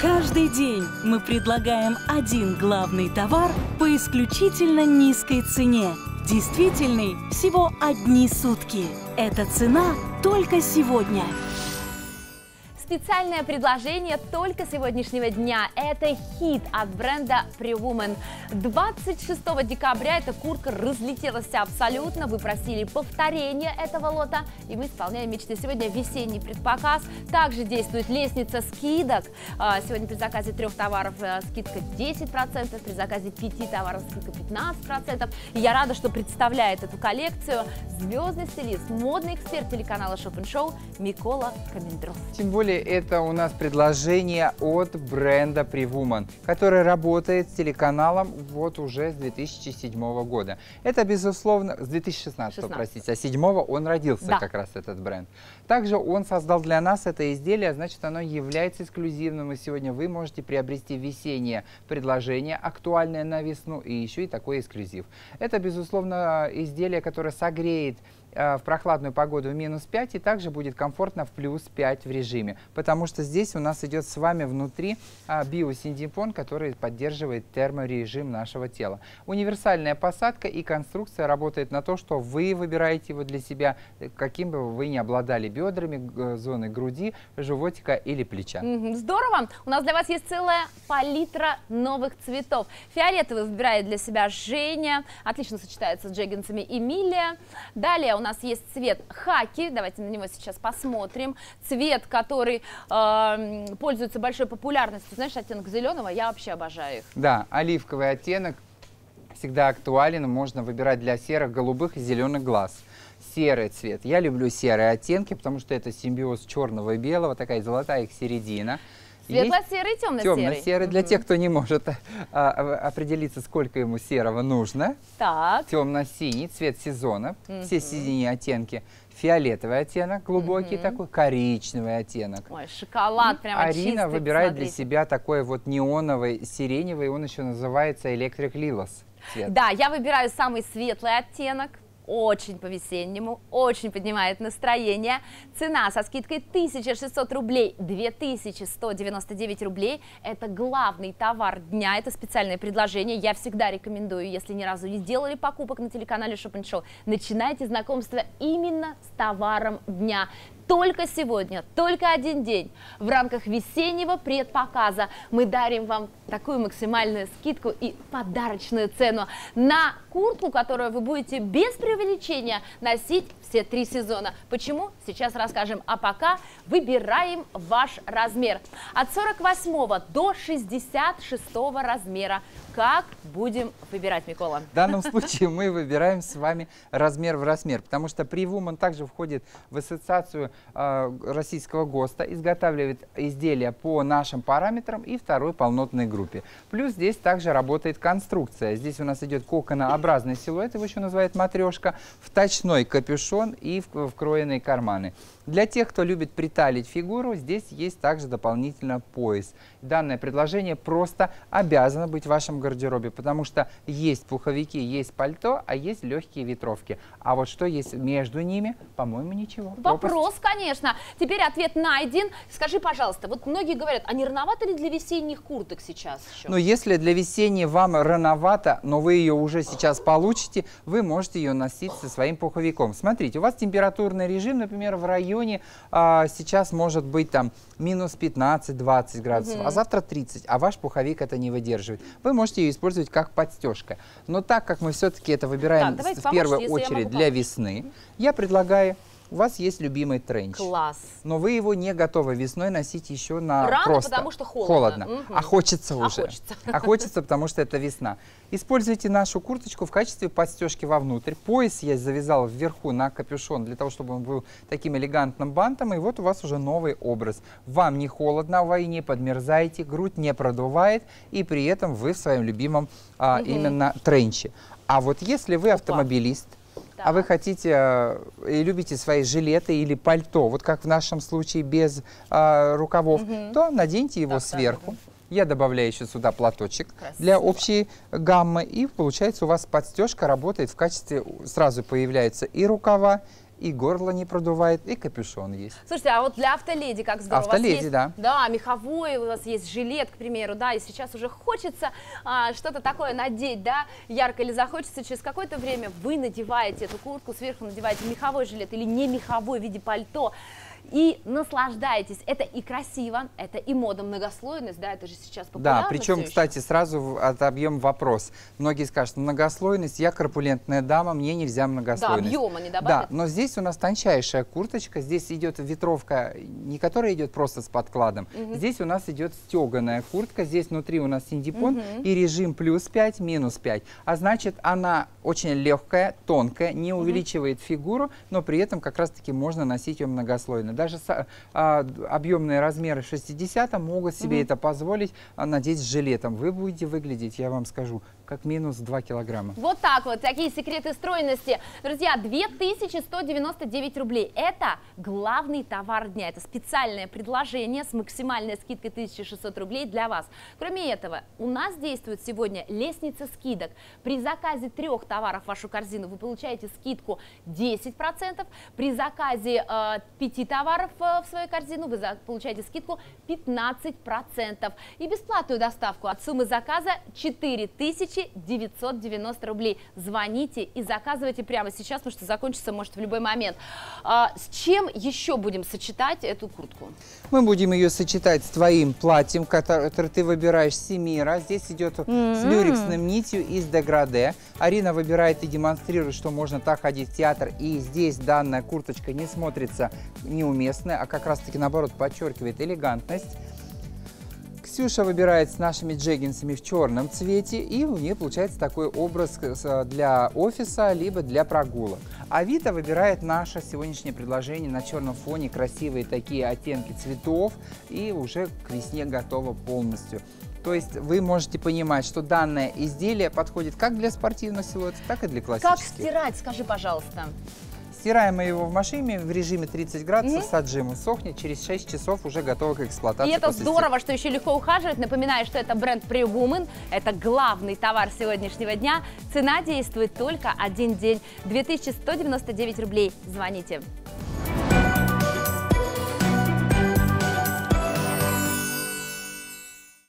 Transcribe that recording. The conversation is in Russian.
Каждый день мы предлагаем один главный товар по исключительно низкой цене. Действительный всего одни сутки. Эта цена только сегодня. Специальное предложение только сегодняшнего дня. Это хит от бренда Prewoman. 26 декабря эта куртка разлетелась абсолютно. Вы просили повторение этого лота, и мы исполняем мечты. Сегодня весенний предпоказ. Также действует лестница скидок. А, сегодня при заказе трех товаров э, скидка 10%, при заказе пяти товаров скидка 15%. И я рада, что представляет эту коллекцию звездный стилист, модный эксперт телеканала Shop & Show Микола Комендров. Тем более это у нас предложение от бренда Prewoman, который работает с телеканалом вот уже с 2007 года. Это, безусловно, с 2016, 16. простите, а 7 он родился да. как раз этот бренд. Также он создал для нас это изделие, значит, оно является эксклюзивным, и сегодня вы можете приобрести весеннее предложение, актуальное на весну, и еще и такой эксклюзив. Это, безусловно, изделие, которое согреет в прохладную погоду в минус 5 и также будет комфортно в плюс 5 в режиме, потому что здесь у нас идет с вами внутри а, биосиндипон, который поддерживает терморежим нашего тела. Универсальная посадка и конструкция работает на то, что вы выбираете его для себя, э, каким бы вы ни обладали бедрами, зоной груди, животика или плеча. Здорово! У нас для вас есть целая палитра новых цветов. Фиолетовый выбирает для себя Женя, отлично сочетается с джеггинсами Эмилия. Далее у нас есть цвет хаки, давайте на него сейчас посмотрим. Цвет, который э, пользуется большой популярностью, знаешь, оттенок зеленого, я вообще обожаю их. Да, оливковый оттенок всегда актуален, можно выбирать для серых, голубых и зеленых глаз серый цвет. Я люблю серые оттенки, потому что это симбиоз черного и белого, такая золотая их середина. Светло-серый, темно-серый? Темно-серый, для тех, кто не может а, а, определиться, сколько ему серого нужно. Так. Темно-синий, цвет сезона, угу. все синие оттенки. Фиолетовый оттенок, глубокий угу. такой, коричневый оттенок. Ой, шоколад прямо Арина чистый, выбирает смотрите. для себя такой вот неоновый, сиреневый, он еще называется Electric Lilas. Цвет. Да, я выбираю самый светлый оттенок, очень по-весеннему, очень поднимает настроение. Цена со скидкой 1600 рублей, 2199 рублей. Это главный товар дня, это специальное предложение. Я всегда рекомендую, если ни разу не сделали покупок на телеканале Shop Show, начинайте знакомство именно с товаром дня только сегодня, только один день в рамках весеннего предпоказа мы дарим вам такую максимальную скидку и подарочную цену на куртку, которую вы будете без преувеличения носить все три сезона. Почему? Сейчас расскажем. А пока выбираем ваш размер. От 48 до 66 размера. Как будем выбирать, Микола? В данном случае мы выбираем с вами размер в размер, потому что Привум, он также входит в ассоциацию российского ГОСТа, изготавливает изделия по нашим параметрам и второй полнотной группе. Плюс здесь также работает конструкция. Здесь у нас идет коконообразный силуэт, его еще называют матрешка, вточной капюшон и вкроенные карманы. Для тех, кто любит приталить фигуру, здесь есть также дополнительно пояс. Данное предложение просто обязано быть в вашем гардеробе, потому что есть пуховики, есть пальто, а есть легкие ветровки. А вот что есть между ними, по-моему, ничего. Вопрос, Пропасть. Конечно. Теперь ответ найден. Скажи, пожалуйста, вот многие говорят, а не рановато ли для весенних курток сейчас еще? Ну, если для весенней вам рановато, но вы ее уже сейчас получите, вы можете ее носить со своим пуховиком. Смотрите, у вас температурный режим, например, в районе а, сейчас может быть там минус 15-20 градусов, угу. а завтра 30, а ваш пуховик это не выдерживает. Вы можете ее использовать как подстежка. Но так как мы все-таки это выбираем так, в первую очередь для весны, я предлагаю у вас есть любимый тренч. Класс. Но вы его не готовы весной носить еще на Рано, просто. потому что холодно. холодно. Угу. А хочется а уже. Хочется. А хочется, потому что это весна. Используйте нашу курточку в качестве подстежки вовнутрь. Пояс я завязал вверху на капюшон, для того, чтобы он был таким элегантным бантом. И вот у вас уже новый образ. Вам не холодно, вы не подмерзаете, грудь не продувает, и при этом вы в своем любимом а, угу. именно тренче. А вот если вы автомобилист, а вы хотите э, и любите свои жилеты или пальто, вот как в нашем случае без э, рукавов, угу. то наденьте его так, сверху. Да, Я добавляю еще сюда платочек Красиво. для общей гаммы. И получается у вас подстежка работает в качестве, сразу появляются и рукава, и горло не продувает, и капюшон есть. Слушайте, а вот для автоледи как здорово. Автоледи, есть, да. Да, меховой, у вас есть жилет, к примеру, да, и сейчас уже хочется а, что-то такое надеть, да, ярко или захочется, через какое-то время вы надеваете эту куртку, сверху надеваете меховой жилет или не меховой в виде пальто, и наслаждаетесь. Это и красиво, это и мода, многослойность, да, это же сейчас популярно. Да, причем, кстати, сразу отобьем вопрос. Многие скажут, многослойность, я корпулентная дама, мне нельзя многослойность. Да, объема не добавят. Да, но здесь у нас тончайшая курточка, здесь идет ветровка, не которая идет просто с подкладом, угу. здесь у нас идет стеганая куртка, здесь внутри у нас синдипон угу. и режим плюс 5, минус 5. А значит, она очень легкая, тонкая, не увеличивает угу. фигуру, но при этом как раз-таки можно носить ее многослойно даже а, объемные размеры 60 могут себе угу. это позволить а, надеть с жилетом. Вы будете выглядеть, я вам скажу, как минус 2 килограмма. Вот так вот, такие секреты стройности. Друзья, 2199 рублей. Это главный товар дня. Это специальное предложение с максимальной скидкой 1600 рублей для вас. Кроме этого, у нас действует сегодня лестница скидок. При заказе трех товаров в вашу корзину вы получаете скидку 10%. При заказе э, пяти товаров э, в свою корзину вы получаете скидку 15%. И бесплатную доставку от суммы заказа 4000 990 рублей. Звоните и заказывайте прямо сейчас, потому что закончится может в любой момент. А, с чем еще будем сочетать эту куртку? Мы будем ее сочетать с твоим платьем, который ты выбираешь Семира. Здесь идет mm -hmm. с люрексным нитью из деграде. Арина выбирает и демонстрирует, что можно так ходить в театр. И здесь данная курточка не смотрится неуместной, а как раз-таки наоборот подчеркивает элегантность. Ксюша выбирает с нашими джеггинсами в черном цвете, и у нее получается такой образ для офиса, либо для прогулок. А Вита выбирает наше сегодняшнее предложение на черном фоне, красивые такие оттенки цветов, и уже к весне готово полностью. То есть вы можете понимать, что данное изделие подходит как для спортивного силуэта, так и для классического. Как стирать, скажи, пожалуйста? Стираем его в машине в режиме 30 градусов mm -hmm. с отжимом. Сохнет, через 6 часов уже готово к эксплуатации. И это здорово, что еще легко ухаживать. Напоминаю, что это бренд Prewoman. Это главный товар сегодняшнего дня. Цена действует только один день. 2199 рублей. Звоните.